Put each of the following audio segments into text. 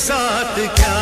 साथ क्या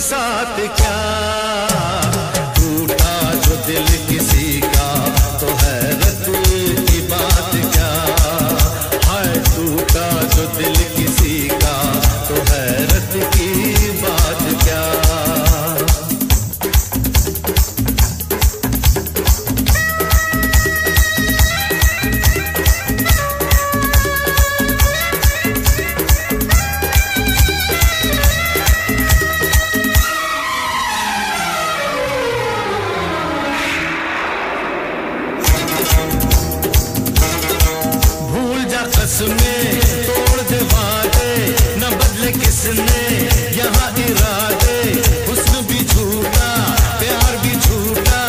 साथ क्या? टूटा जो दिल किसी का यहाँ इरादे। भी झूठा, प्यार भी झूठा,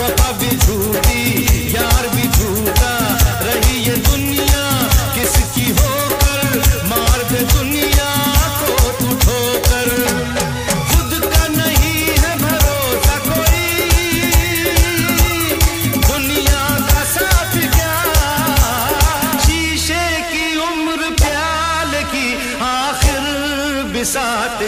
वफा भी झूठी, यार भी झूठा। रही ये दुनिया, किसकी होकर मार दुनिया खुद का नहीं है भरोसा कोई। दुनिया का साथ क्या? शीशे की उम्र प्याल की, आखिर बिसात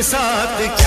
उम्र